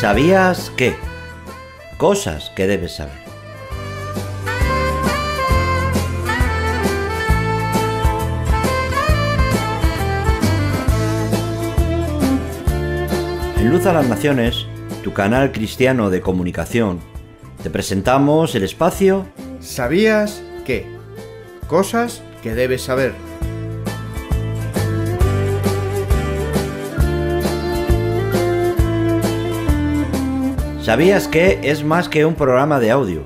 ¿Sabías qué? Cosas que debes saber. En Luz a las Naciones, tu canal cristiano de comunicación, te presentamos el espacio ¿Sabías qué? Cosas que debes saber. ¿Sabías que es más que un programa de audio?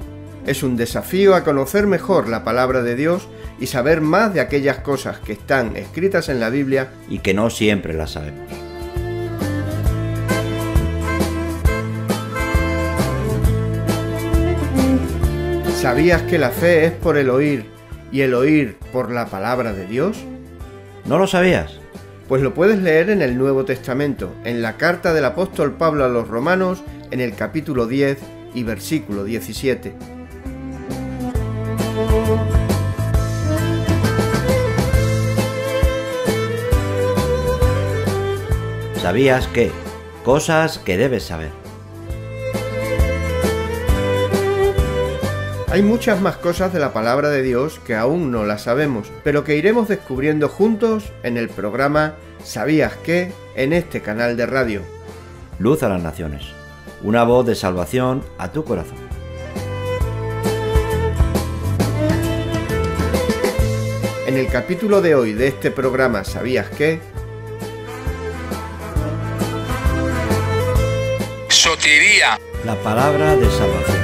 Es un desafío a conocer mejor la palabra de Dios y saber más de aquellas cosas que están escritas en la Biblia y que no siempre las sabemos. ¿Sabías que la fe es por el oír y el oír por la palabra de Dios? ¿No lo sabías? Pues lo puedes leer en el Nuevo Testamento, en la carta del apóstol Pablo a los romanos, en el capítulo 10 y versículo 17. ¿Sabías que? Cosas que debes saber. Hay muchas más cosas de la palabra de Dios que aún no las sabemos, pero que iremos descubriendo juntos en el programa ¿Sabías qué? en este canal de radio. Luz a las Naciones. Una voz de salvación a tu corazón. En el capítulo de hoy de este programa ¿Sabías qué? Sotiría. La palabra de salvación.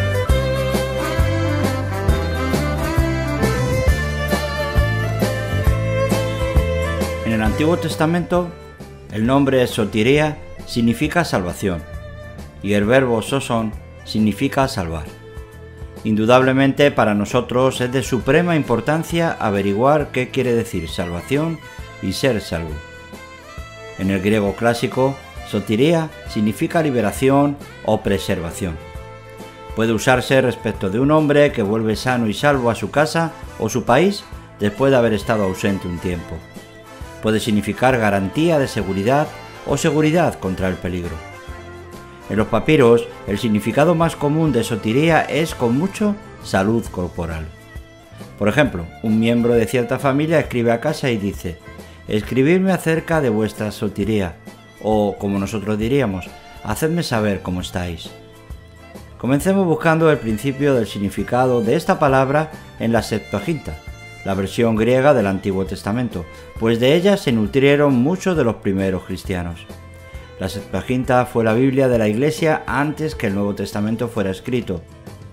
En el Antiguo Testamento, el nombre sotiría significa salvación y el verbo soson significa salvar. Indudablemente para nosotros es de suprema importancia averiguar qué quiere decir salvación y ser salvo. En el griego clásico, sotiría significa liberación o preservación. Puede usarse respecto de un hombre que vuelve sano y salvo a su casa o su país después de haber estado ausente un tiempo puede significar garantía de seguridad o seguridad contra el peligro. En los papiros, el significado más común de sotiría es con mucho salud corporal. Por ejemplo, un miembro de cierta familia escribe a casa y dice, escribidme acerca de vuestra sotiría, o como nosotros diríamos, hacedme saber cómo estáis. Comencemos buscando el principio del significado de esta palabra en la Septuaginta, la versión griega del Antiguo Testamento, pues de ella se nutrieron muchos de los primeros cristianos. La Septuaginta fue la Biblia de la Iglesia antes que el Nuevo Testamento fuera escrito,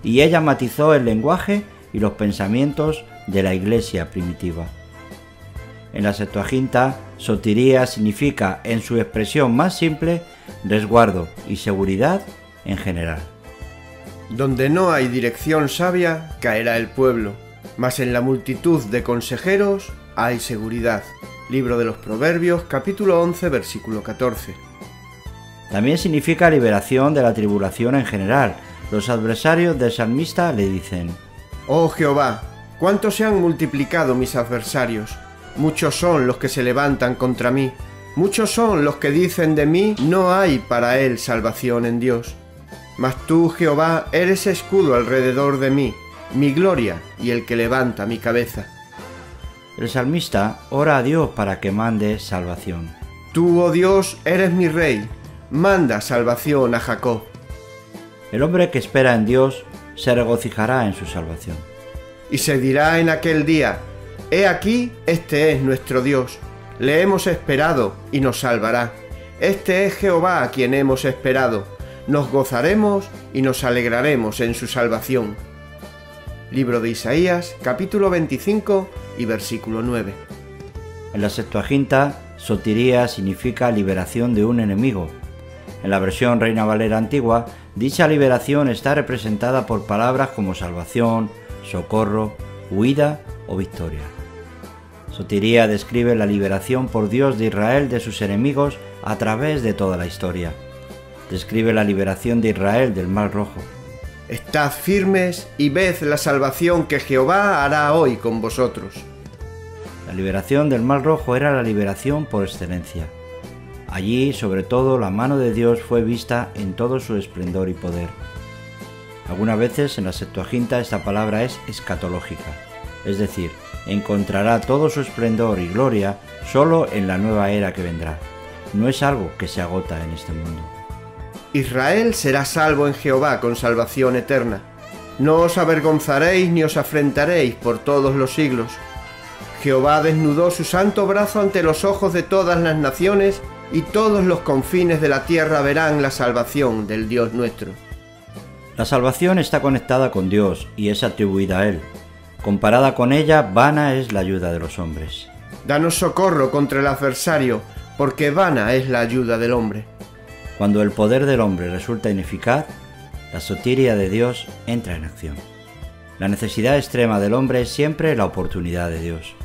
y ella matizó el lenguaje y los pensamientos de la Iglesia primitiva. En la Septuaginta, sotiría significa, en su expresión más simple, resguardo y seguridad en general. Donde no hay dirección sabia, caerá el pueblo mas en la multitud de consejeros hay seguridad. Libro de los Proverbios, capítulo 11, versículo 14. También significa liberación de la tribulación en general. Los adversarios del salmista le dicen, Oh Jehová, cuánto se han multiplicado mis adversarios. Muchos son los que se levantan contra mí. Muchos son los que dicen de mí, no hay para él salvación en Dios. Mas tú, Jehová, eres escudo alrededor de mí mi gloria y el que levanta mi cabeza. El salmista ora a Dios para que mande salvación. Tú, oh Dios, eres mi rey, manda salvación a Jacob. El hombre que espera en Dios se regocijará en su salvación. Y se dirá en aquel día, He aquí, este es nuestro Dios, le hemos esperado y nos salvará. Este es Jehová a quien hemos esperado, nos gozaremos y nos alegraremos en su salvación. Libro de Isaías, capítulo 25 y versículo 9. En la Septuaginta, sotiría significa liberación de un enemigo. En la versión Reina Valera antigua, dicha liberación está representada por palabras como salvación, socorro, huida o victoria. Sotiría describe la liberación por Dios de Israel de sus enemigos a través de toda la historia. Describe la liberación de Israel del Mar Rojo Estad firmes y ved la salvación que Jehová hará hoy con vosotros. La liberación del Mar Rojo era la liberación por excelencia. Allí, sobre todo, la mano de Dios fue vista en todo su esplendor y poder. Algunas veces en la Septuaginta esta palabra es escatológica, es decir, encontrará todo su esplendor y gloria solo en la nueva era que vendrá. No es algo que se agota en este mundo. Israel será salvo en Jehová con salvación eterna. No os avergonzaréis ni os afrentaréis por todos los siglos. Jehová desnudó su santo brazo ante los ojos de todas las naciones, y todos los confines de la tierra verán la salvación del Dios nuestro. La salvación está conectada con Dios y es atribuida a Él. Comparada con ella, vana es la ayuda de los hombres. Danos socorro contra el adversario, porque vana es la ayuda del hombre. Cuando el poder del hombre resulta ineficaz, la sotiria de Dios entra en acción. La necesidad extrema del hombre es siempre la oportunidad de Dios.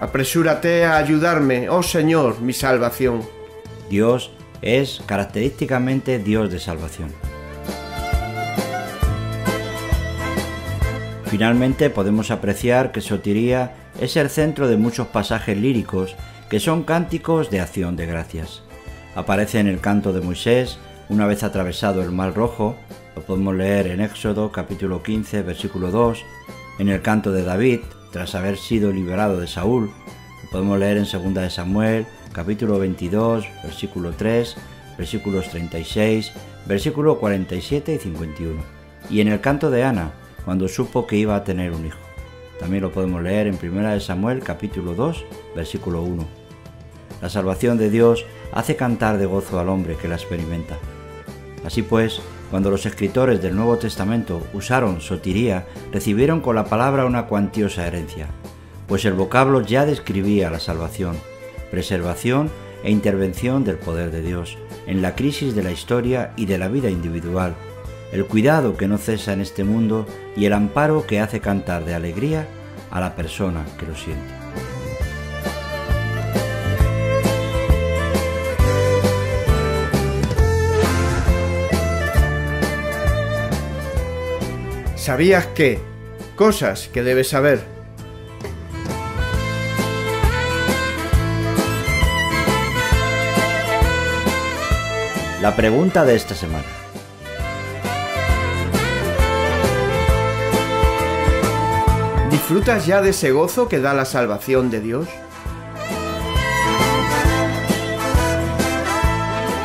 Apresúrate a ayudarme, oh Señor, mi salvación. Dios es característicamente Dios de salvación. Finalmente podemos apreciar que Sotiría es el centro de muchos pasajes líricos que son cánticos de acción de gracias. Aparece en el canto de Moisés, una vez atravesado el Mar Rojo, lo podemos leer en Éxodo capítulo 15 versículo 2, en el canto de David, tras haber sido liberado de Saúl, lo podemos leer en 2 de Samuel capítulo 22 versículo 3, versículos 36, versículo 47 y 51, y en el canto de Ana, cuando supo que iba a tener un hijo. También lo podemos leer en 1 Samuel capítulo 2, versículo 1. La salvación de Dios hace cantar de gozo al hombre que la experimenta. Así pues, cuando los escritores del Nuevo Testamento usaron sotiría, recibieron con la palabra una cuantiosa herencia, pues el vocablo ya describía la salvación, preservación e intervención del poder de Dios en la crisis de la historia y de la vida individual, el cuidado que no cesa en este mundo y el amparo que hace cantar de alegría a la persona que lo siente. ¿Sabías qué? Cosas que debes saber. La pregunta de esta semana. ¿Disfrutas ya de ese gozo que da la salvación de Dios?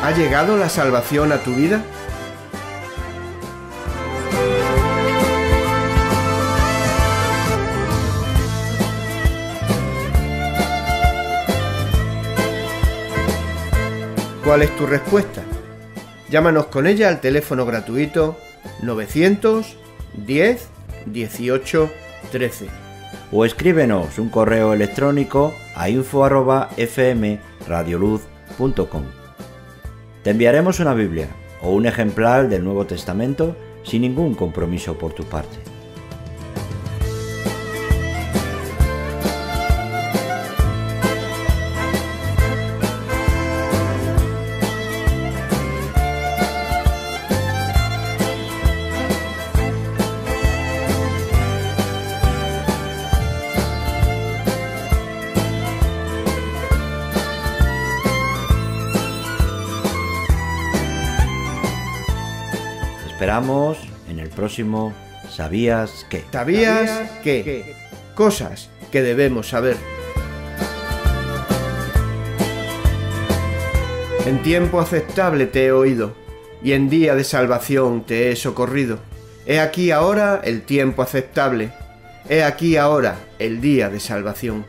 ¿Ha llegado la salvación a tu vida? ¿Cuál es tu respuesta? Llámanos con ella al teléfono gratuito 910 18 13. O escríbenos un correo electrónico a info.fmradioluz.com. Te enviaremos una Biblia o un ejemplar del Nuevo Testamento sin ningún compromiso por tu parte. Esperamos en el próximo ¿Sabías qué? ¿Sabías qué? Cosas que debemos saber. En tiempo aceptable te he oído, y en día de salvación te he socorrido. He aquí ahora el tiempo aceptable, he aquí ahora el día de salvación.